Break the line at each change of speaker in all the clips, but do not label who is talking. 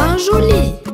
petits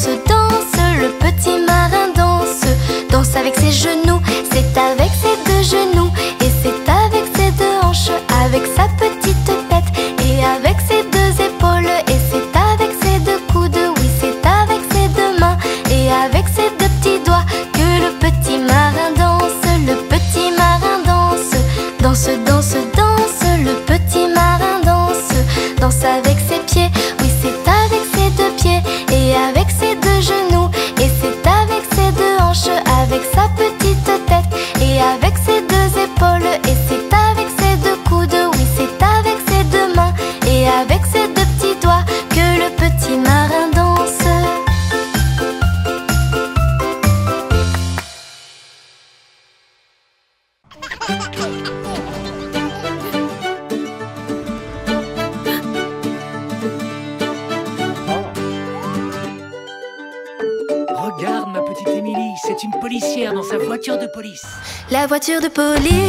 Se
danse le petit
voiture de police.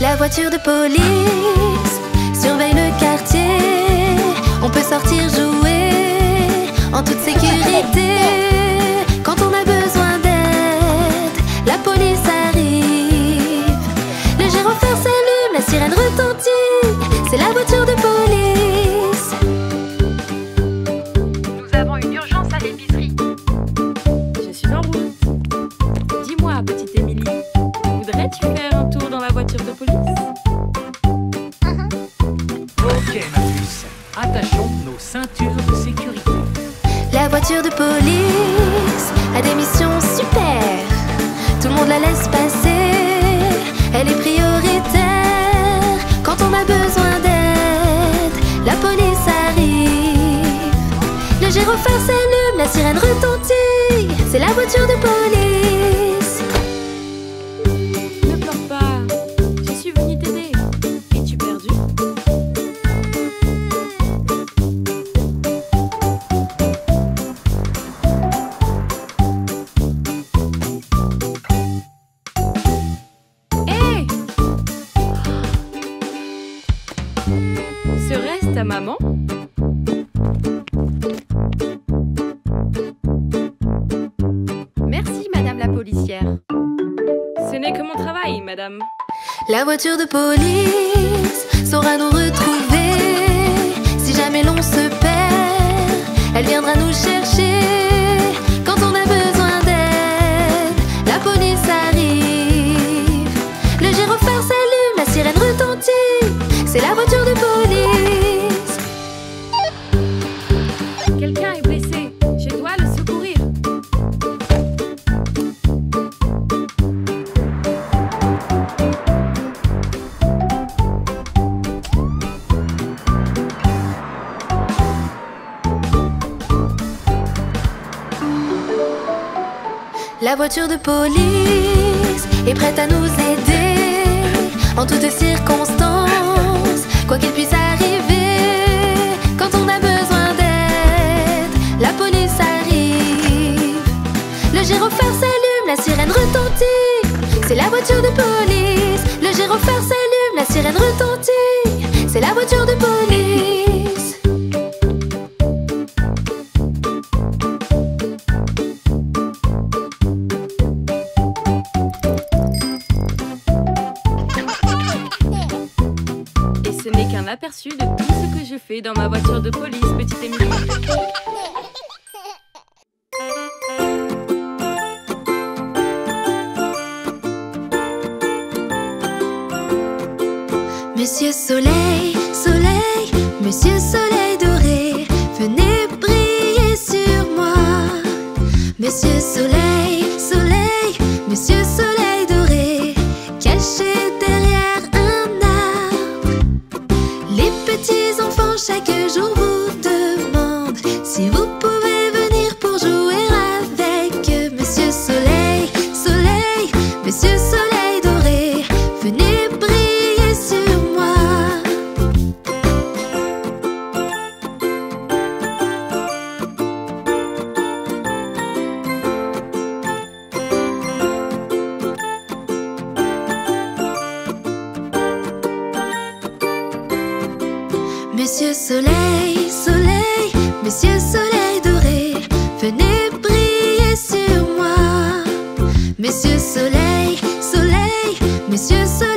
La voiture de police surveille le quartier. On peut sortir jouer en toute sécurité. Quand on a besoin d'aide, la police arrive. Le gyrophare s'allume, la sirène retentit. C'est la voiture de police.
voiture de police.
La voiture de police est prête à nous aider en toutes circonstances, quoi qu'il puisse arriver. Quand on a besoin d'aide, la police arrive. Le gyrophare s'allume, la sirène retentit. C'est la voiture de police. Le gyrophare s'allume, la sirène retentit. C'est la voiture de police.
Dans ma voiture de police,
Monsieur Soleil, Soleil, Monsieur Soleil doré, venez briller sur moi. Monsieur Soleil, Soleil, Monsieur Soleil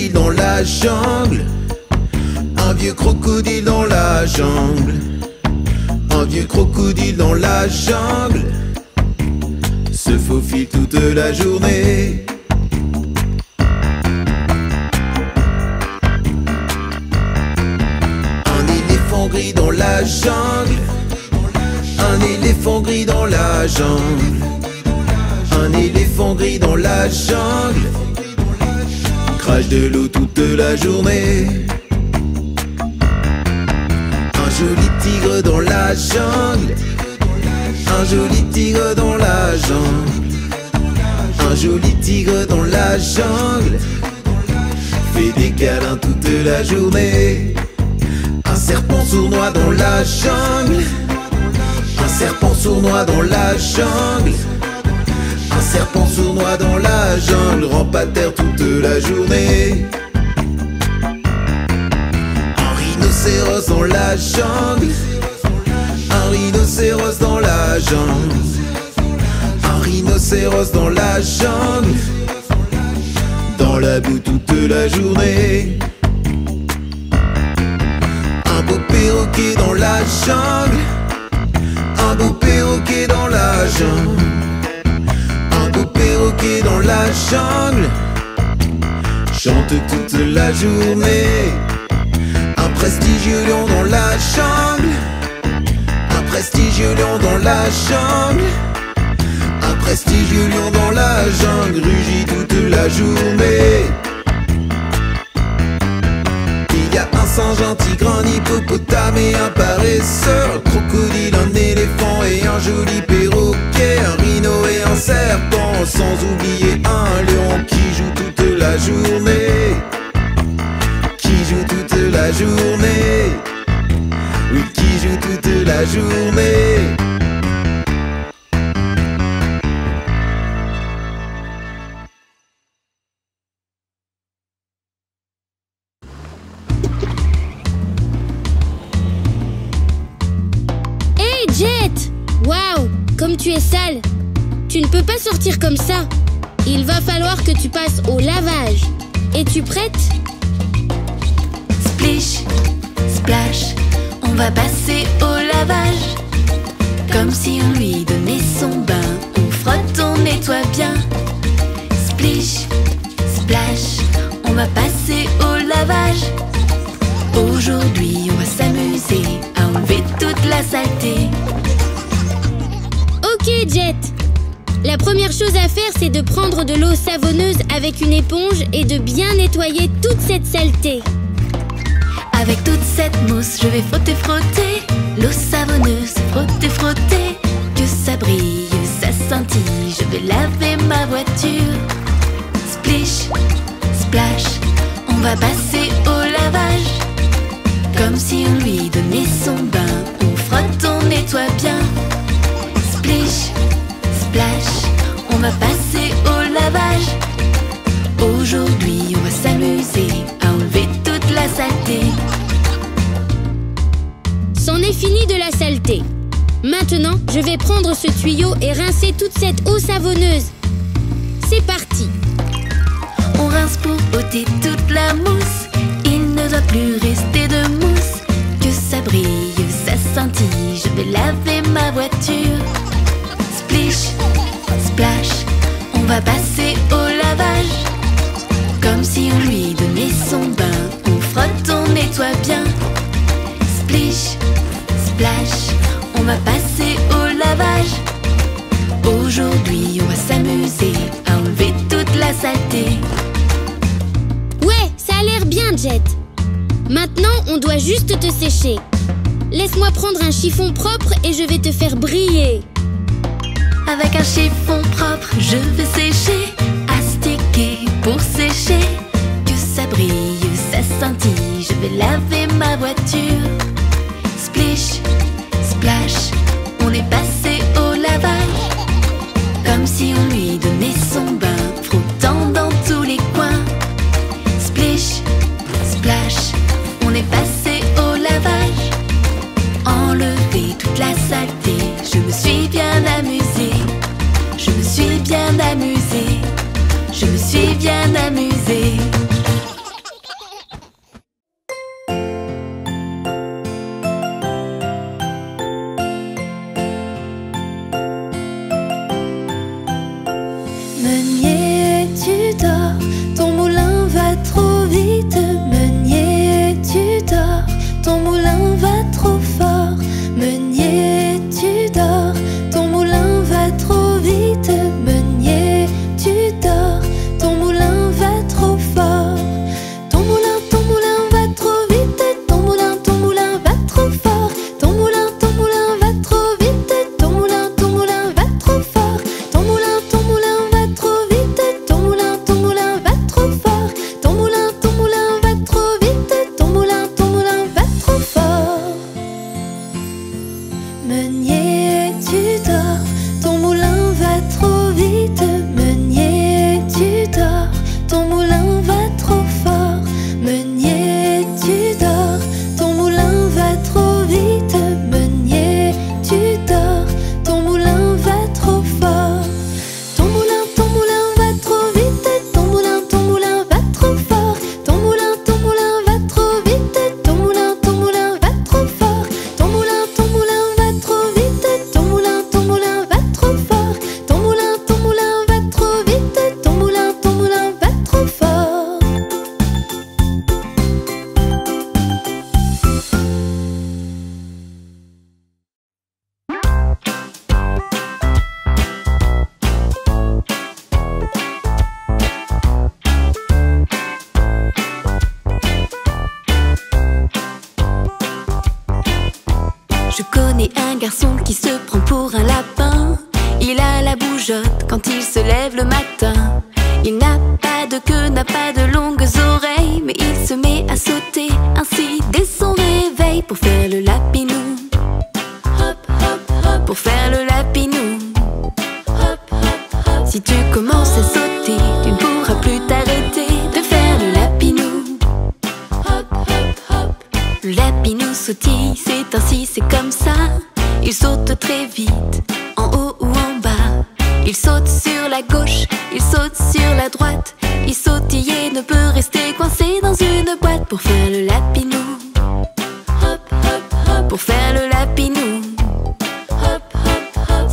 crocodile dans la jungle. Un vieux crocodile dans la jungle. Un vieux crocodile dans la jungle. Se faufile toute la journée. Un éléphant gris dans la jungle. Un éléphant gris dans la jungle. Un éléphant gris dans la jungle. De l'eau toute la journée. Un joli tigre dans la jungle. Un joli tigre dans la jungle. Un joli tigre dans la jungle. Fait des câlins toute la journée. Un serpent sournois dans la jungle. Un serpent sournois dans la jungle. Un serpent sournois dans la jungle. Rampe à terre toute la journée. Un rhinocéros dans la jungle. Un rhinocéros dans la jungle. Un rhinocéros dans la jungle. Dans la boue toute la journée. Un beau perroquet dans la jungle. Un beau perroquet dans la jungle. Dans la jungle. Chante toute la journée. Un prestigieux lion dans la jungle. Un prestigieux lion dans la jungle. Un prestigieux lion dans la jungle rugit toute la journée. Il y a un singe, un tigre, un hippopotame et un paresseur. Un crocodile, un éléphant et un joli perroquet. Serpent, sans oublier un lion qui joue toute la journée. Qui joue toute la journée. Oui, qui joue toute la journée.
Hé Jet Waouh Comme tu es sale Tu ne peux pas sortir comme ça Il va falloir que tu passes au lavage Es-tu prête?
Splish, splash, on va passer au lavage. Comme si on lui donnait son bain. On frotte, on nettoie bien. Splish, splash, on va passer au lavage. Aujourd'hui, on va s'amuser à enlever toute la saleté.
Ok Jet La première chose à faire c'est de prendre de l'eau savonneuse avec une éponge et de bien nettoyer toute cette saleté.
Avec toute cette mousse, je vais frotter, frotter. L'eau savonneuse, frotter, frotter. Que ça brille, ça scintille. Je vais laver ma voiture. Splish, splash, on va passer au lavage. Comme si on lui donnait son bain. On frotte, on nettoie bien. Splash, on va passer au lavage. Aujourd'hui, on va s'amuser à enlever toute la saleté.
C'en est fini de la saleté. Maintenant, je vais prendre ce tuyau et rincer toute cette eau savonneuse. C'est parti
On rince pour ôter toute la mousse. Il ne doit plus rester
prendre un chiffon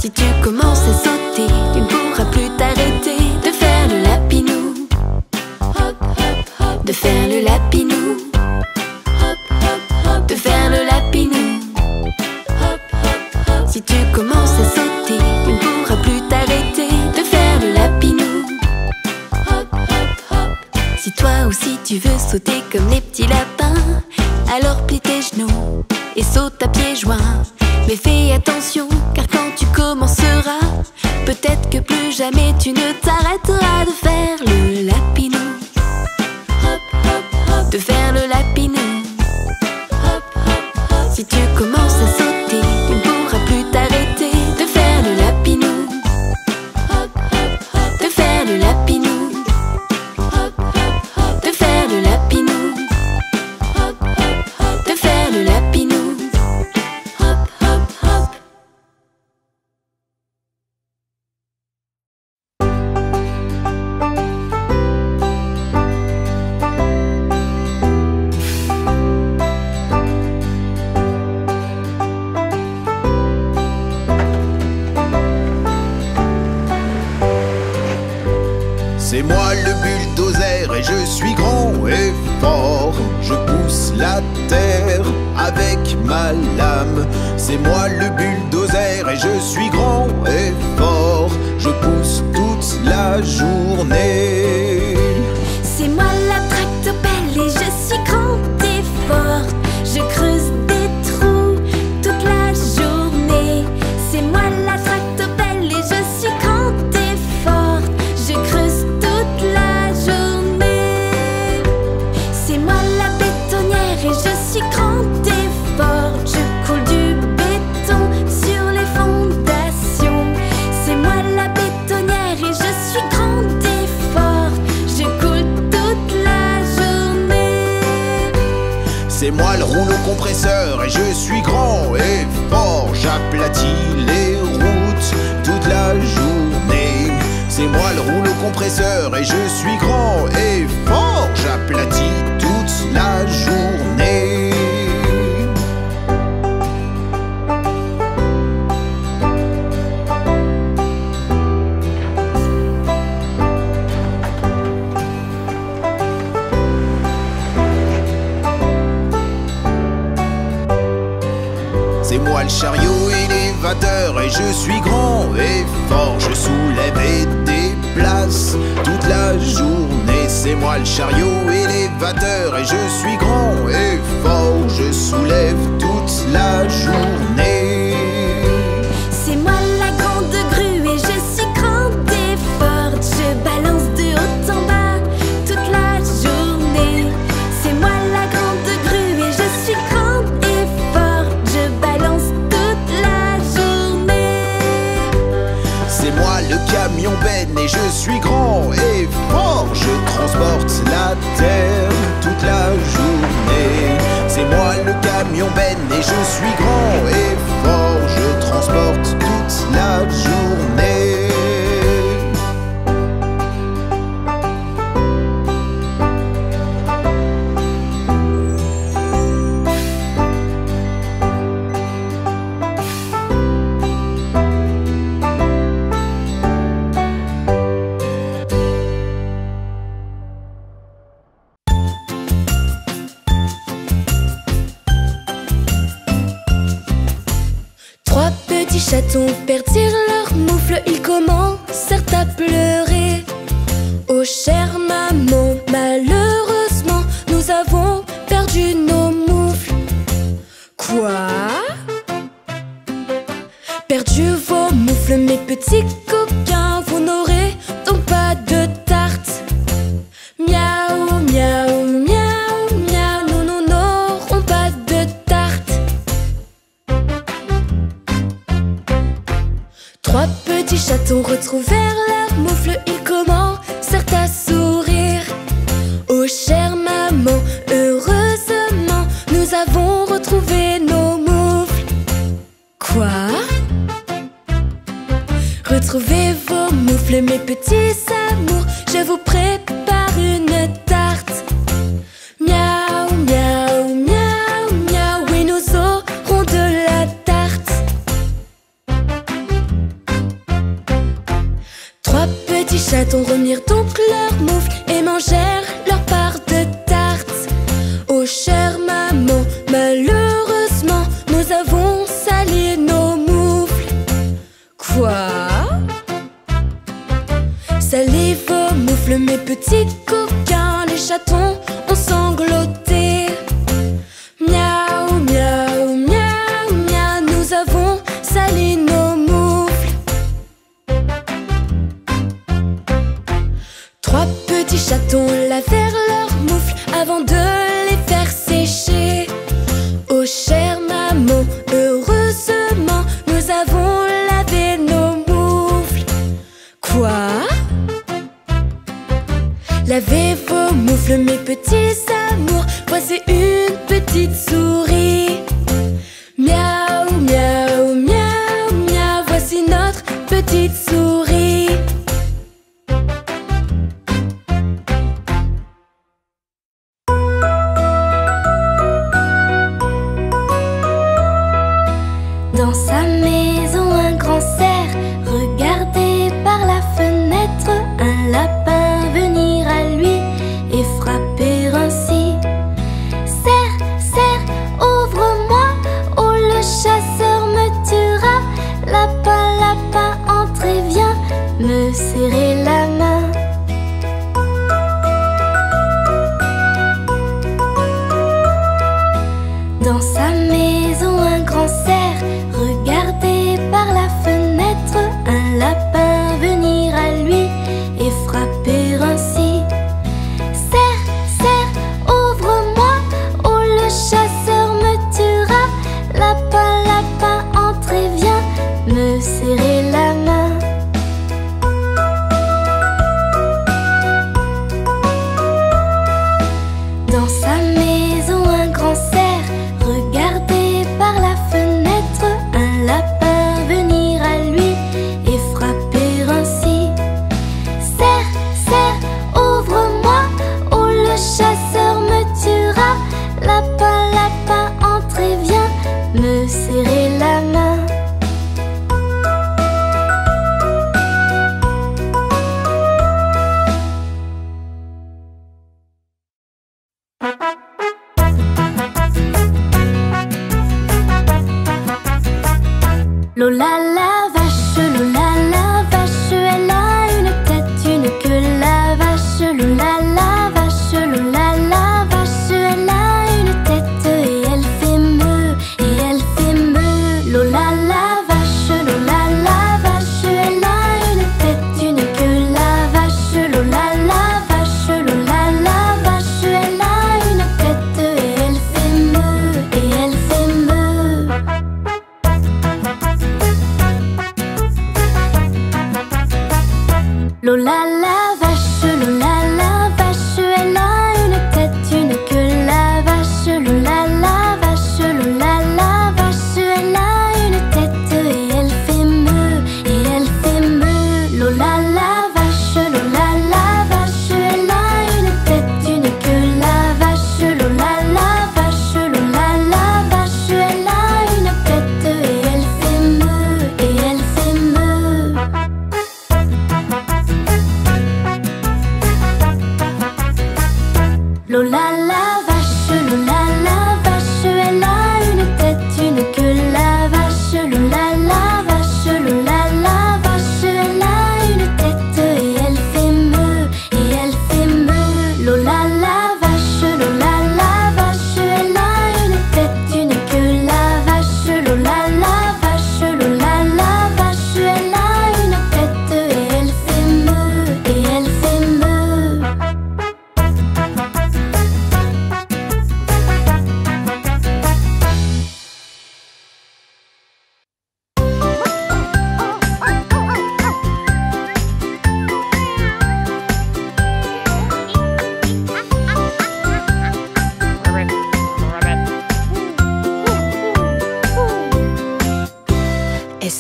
Si
tu
commences à sauter, tu ne pourras plus t'arrêter de faire le lapinou. Hop, hop, hop, de faire le lapinou. Hop, hop, hop, de faire le lapinou. Hop, hop, hop. Si tu commences à sauter, tu ne pourras plus t'arrêter de faire le lapinou. Hop, hop, hop. Si toi aussi tu veux sauter comme les petits lapins, alors plie tes genoux et saute à pieds joints. jamais tu ne t'arrêteras. chatons perdirent leurs moufles, ils commencèrent à pleurer. Oh chère maman, malheureusement, nous avons perdu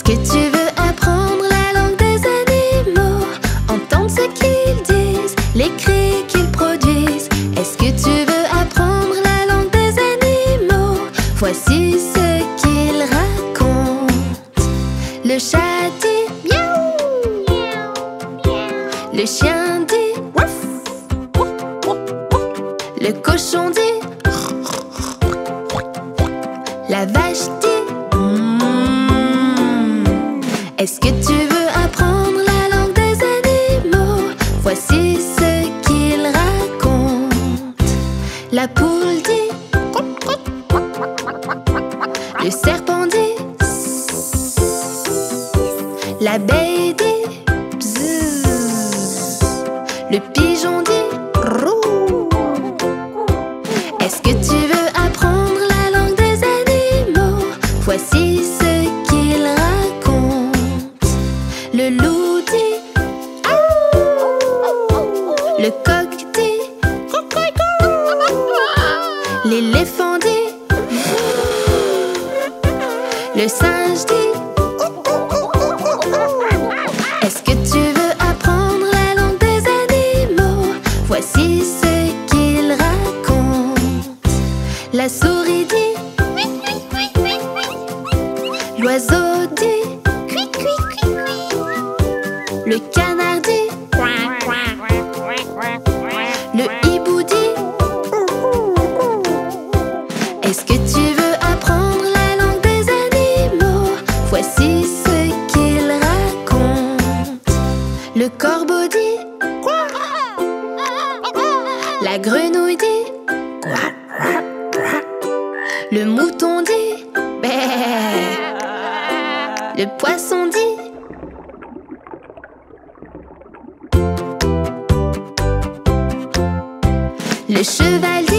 Est-ce que Le cheval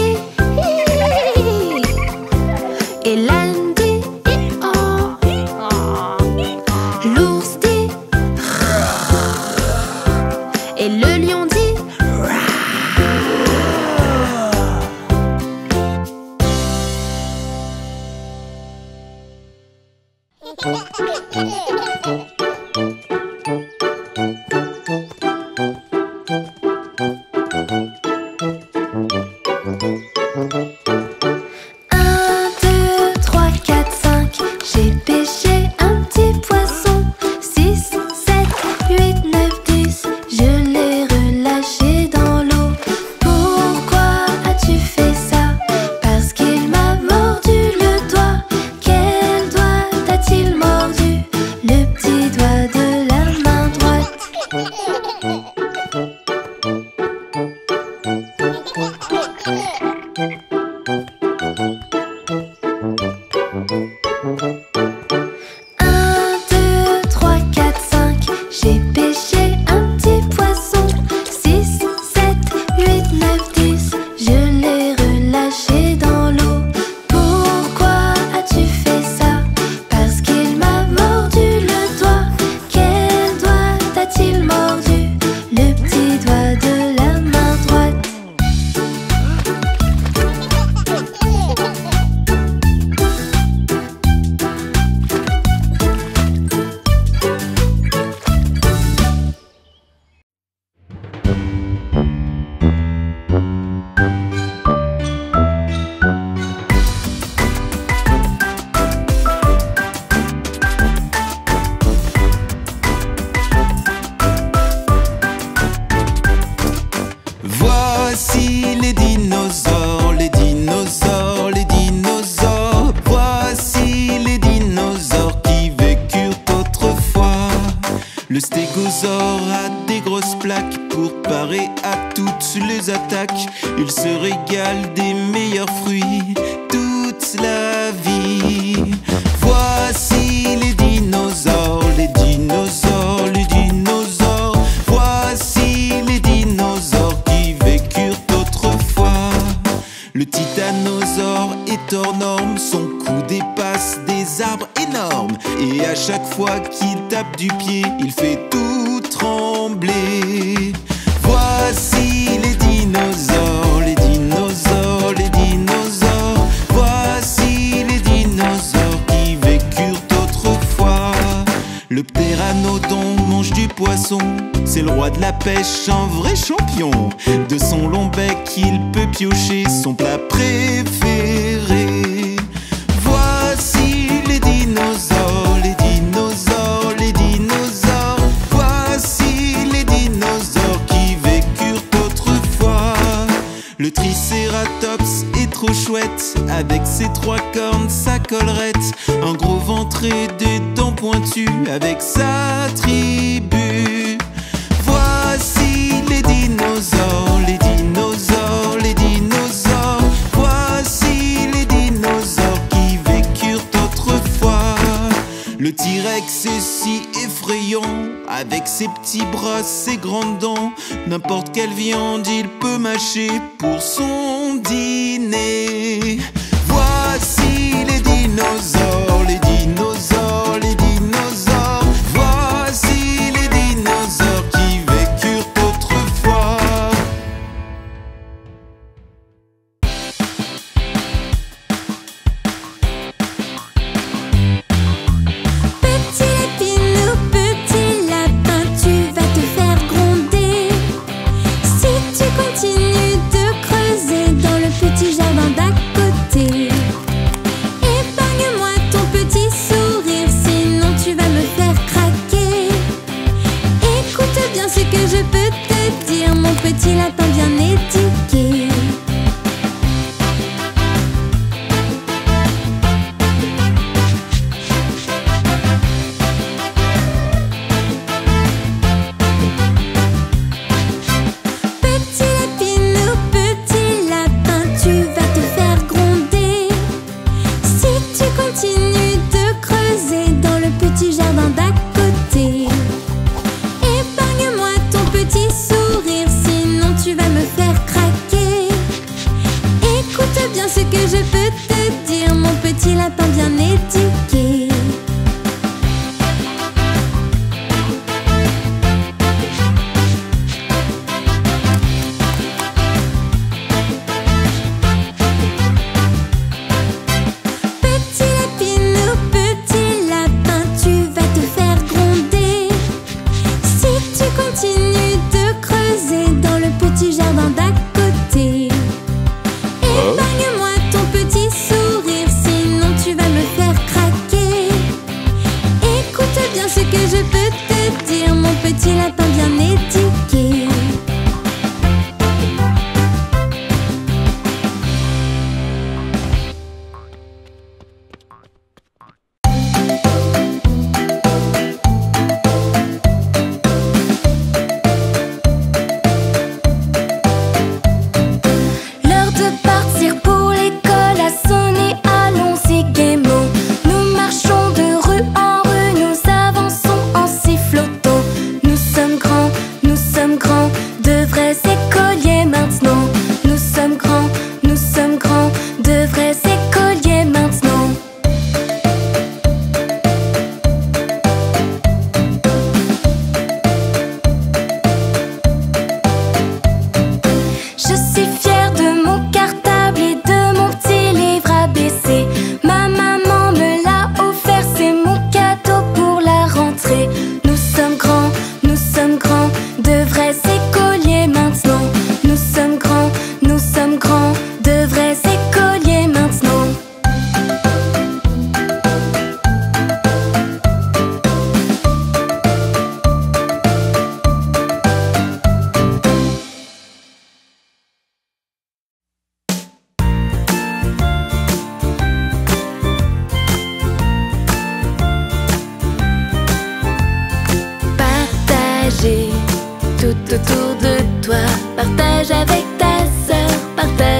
ses petits bras, ses grandes dents. N'importe quelle viande il peut mâcher pour son dîner.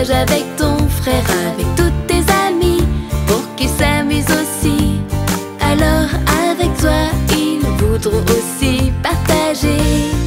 avec ton frère, avec tous tes amis, pour qu'ils s'amusent aussi. Alors avec toi, ils voudront aussi partager.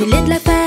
Du lait, de la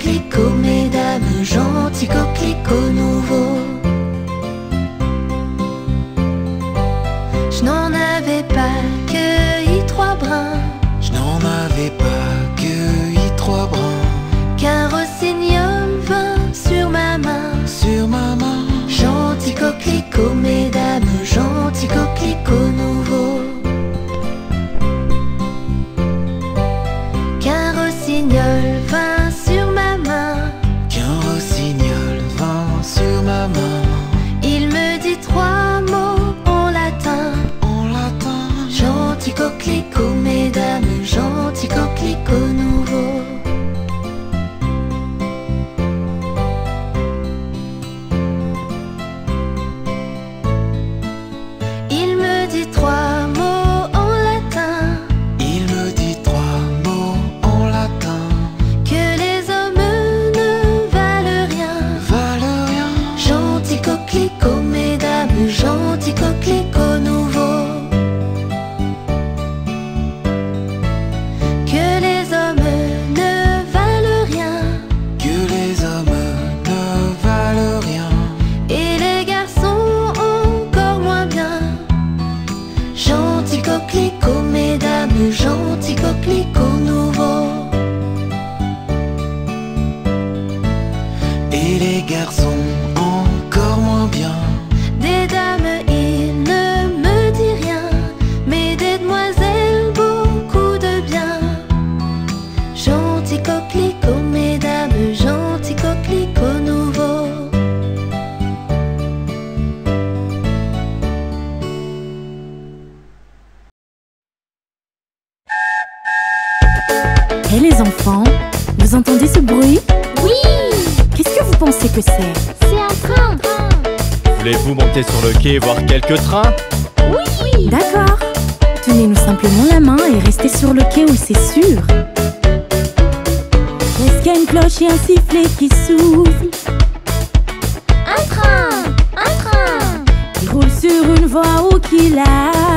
quickly me
Hé les enfants, vous entendez ce bruit
Oui.
Qu'est-ce que vous pensez que c'est
C'est un train.
Voulez-vous monter sur le quai et voir quelques trains
Oui.
D'accord. Tenez-nous simplement la main et restez sur le quai où c'est sûr. Est-ce qu'il y a une cloche et un sifflet qui souffle
Un train. Un train.
Qui roule sur une voie ou qui aille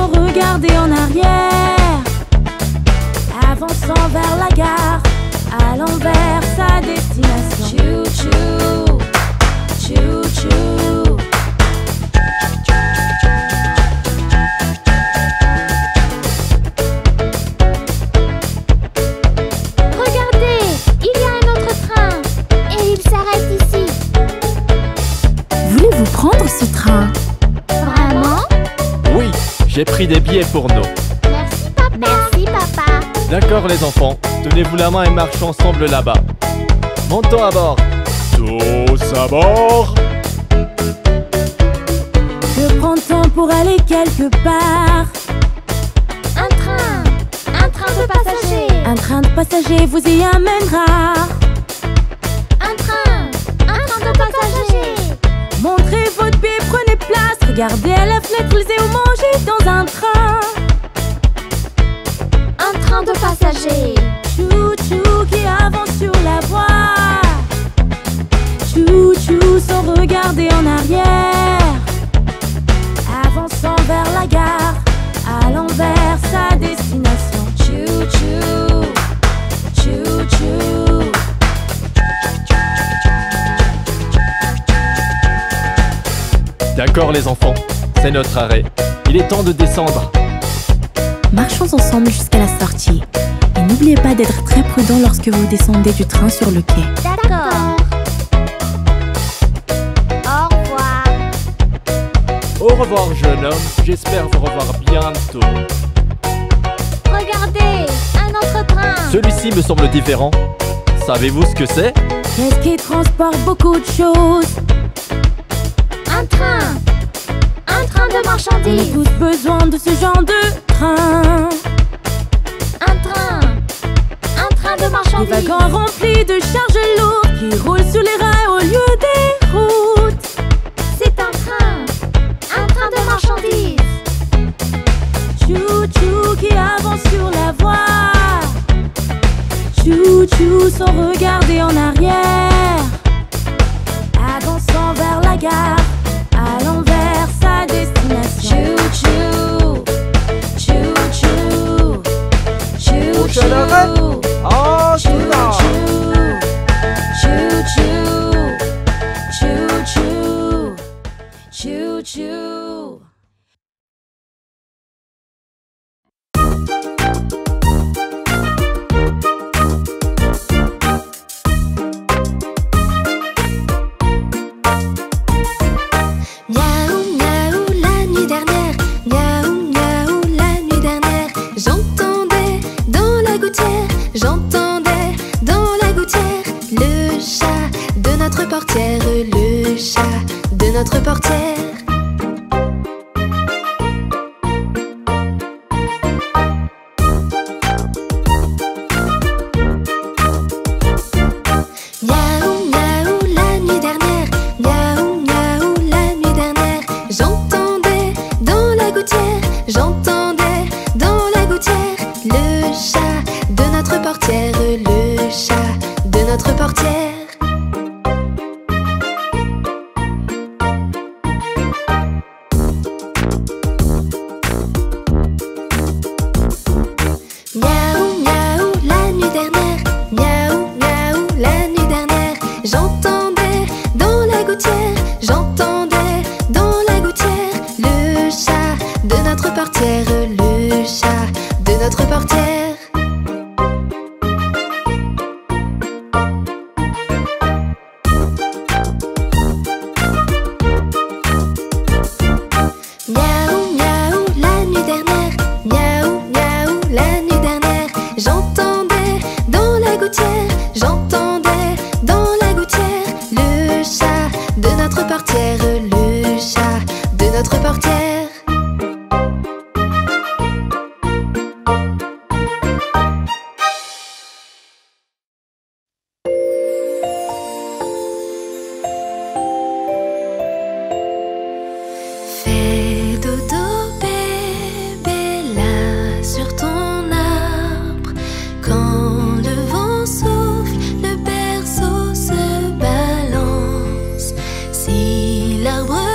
sans regarder en arrière. Avançant vers la gare. Allant vers sa destination. Chou-chou Chou-chou
Regardez
j'ai pris des billets pour nous.
Merci papa. Merci papa.
D'accord les enfants, tenez-vous la main et marchons ensemble là-bas. Montons à bord. Tous à bord.
Que prend-on pour aller quelque part.
Un train. Un train de passagers.
Un train de passagers vous y amènera.
Un train. Un train de passagers.
Montrez votre pied, prenez place Regardez à la fenêtre, lisez ou mangez dans un train.
Un train de passagers.
Chou-chou qui avance sur la voie. Chou-chou sans regarder en arrière. Avançant vers la gare Allant vers sa destination. Chou-chou Chou-chou
D'accord les enfants, c'est notre arrêt. Il est temps de descendre.
Marchons ensemble jusqu'à la sortie. Et n'oubliez pas d'être très prudent lorsque vous descendez du train sur le quai.
D'accord. Au revoir.
Au revoir jeune homme, j'espère vous revoir bientôt.
Regardez Un autre train.
Celui-ci me semble différent. Savez-vous ce que c'est?
Qu'est-ce qui transporte beaucoup de choses?
Un train. Un train de
On a
marchandises
tous besoin de ce genre de train.
Un train. Un train de
Des
marchandises
wagons remplis de charges lourdes Qui roulent sur les rails au lieu des routes.
C'est un train. Un train de marchandises.
Chou-chou qui avance sur la voie. Chou-chou sans regarder en arrière. Avançant vers la gare destination Chou-chou Chou-chou
Prochain arrêt.
Chou-chou
Ah,
Chou-chou Chou-chou Chou-chou Chou-chou
Miaou, notre portière. Si la voix